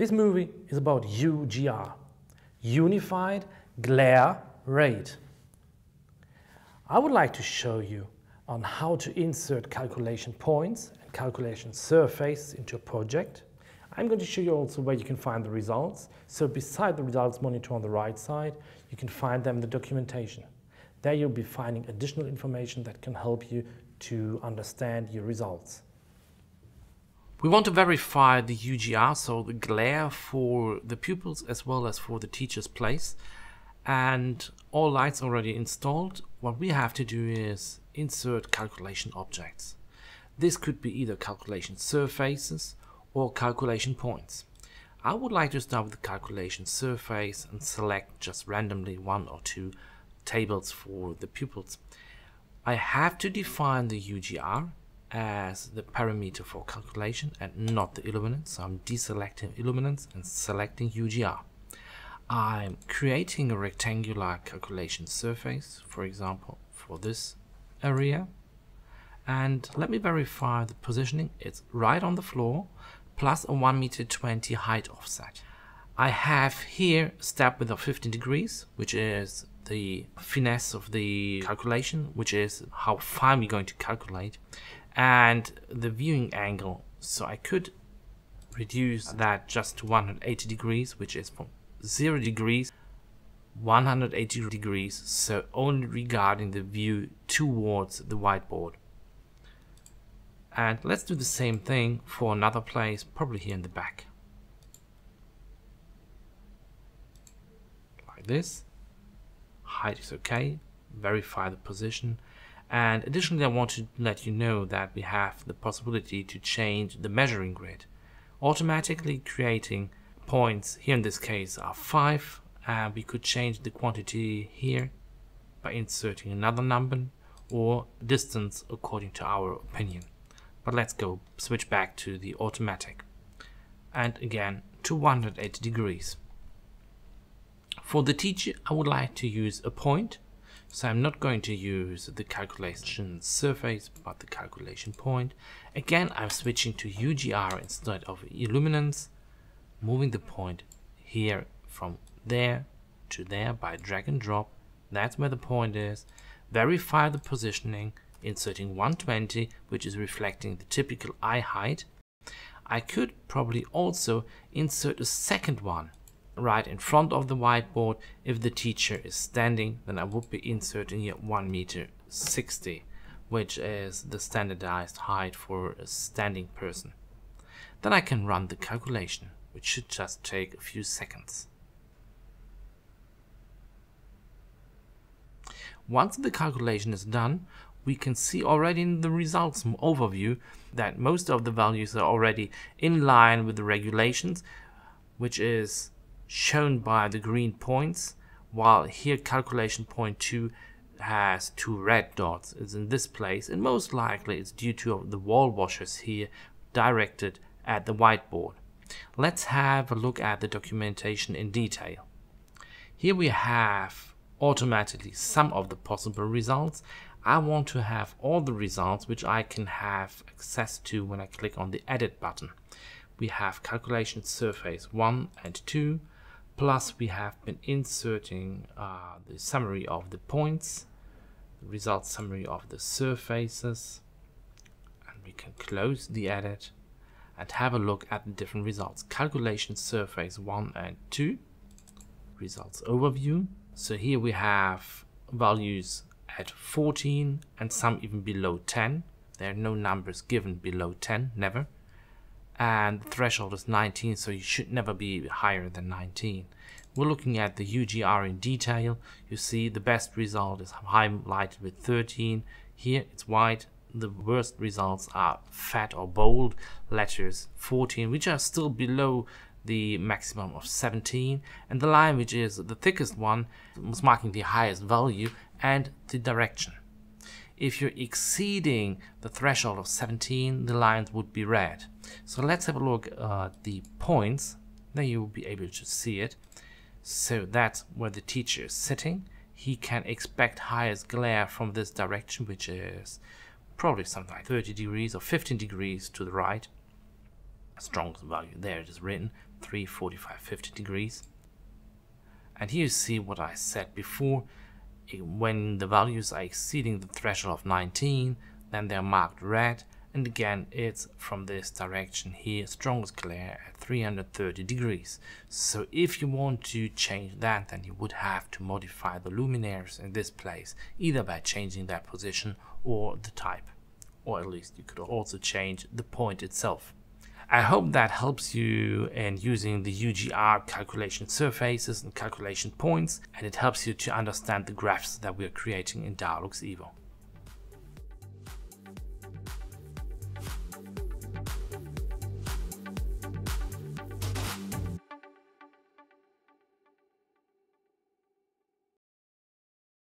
This movie is about UGR, Unified Glare Rate. I would like to show you on how to insert calculation points and calculation surface into a project. I'm going to show you also where you can find the results. So beside the results monitor on the right side, you can find them in the documentation. There you'll be finding additional information that can help you to understand your results. We want to verify the UGR, so the glare for the pupils as well as for the teacher's place. And all lights already installed. What we have to do is insert calculation objects. This could be either calculation surfaces or calculation points. I would like to start with the calculation surface and select just randomly one or two tables for the pupils. I have to define the UGR as the parameter for calculation and not the illuminance. So I'm deselecting illuminance and selecting UGR. I'm creating a rectangular calculation surface, for example, for this area. And let me verify the positioning. It's right on the floor, plus a 1 meter 20 height offset. I have here step width of 15 degrees, which is the finesse of the calculation, which is how fine we're going to calculate and the viewing angle. So I could reduce that just to 180 degrees, which is from 0 degrees 180 degrees, so only regarding the view towards the whiteboard. And let's do the same thing for another place, probably here in the back. Like this. Height is okay. Verify the position. And additionally, I want to let you know that we have the possibility to change the measuring grid, automatically creating points, here in this case are 5, and we could change the quantity here by inserting another number or distance according to our opinion. But let's go switch back to the automatic and again to 180 degrees. For the teacher, I would like to use a point so I'm not going to use the calculation surface, but the calculation point. Again, I'm switching to UGR instead of illuminance, moving the point here from there to there by drag and drop. That's where the point is. Verify the positioning, inserting 120, which is reflecting the typical eye height. I could probably also insert a second one right in front of the whiteboard. If the teacher is standing, then I would be inserting here 1 meter 60, which is the standardized height for a standing person. Then I can run the calculation, which should just take a few seconds. Once the calculation is done, we can see already in the results overview that most of the values are already in line with the regulations, which is shown by the green points, while here calculation point 2 has two red dots. It's in this place, and most likely it's due to the wall washers here directed at the whiteboard. Let's have a look at the documentation in detail. Here we have automatically some of the possible results. I want to have all the results which I can have access to when I click on the edit button. We have calculation surface 1 and 2, Plus we have been inserting uh, the summary of the points, the result summary of the surfaces, and we can close the edit and have a look at the different results. Calculation surface 1 and 2, results overview. So here we have values at 14 and some even below 10. There are no numbers given below 10, never and the threshold is 19 so you should never be higher than 19 we're looking at the UGR in detail. You see the best result is highlighted with 13 here it's white. The worst results are fat or bold. Letters 14 which are still below the maximum of 17 and the line which is the thickest one was marking the highest value and the direction. If you're exceeding the threshold of 17, the lines would be red. So let's have a look at the points. Then you will be able to see it. So that's where the teacher is sitting. He can expect highest glare from this direction, which is probably something like 30 degrees or 15 degrees to the right. Strongest value there it is written. 3, 45, 50 degrees. And here you see what I said before. When the values are exceeding the threshold of 19, then they're marked red. And again, it's from this direction here, strongest glare at 330 degrees. So if you want to change that, then you would have to modify the luminaires in this place, either by changing their position or the type. Or at least you could also change the point itself. I hope that helps you in using the UGR calculation surfaces and calculation points, and it helps you to understand the graphs that we're creating in DIALux evo.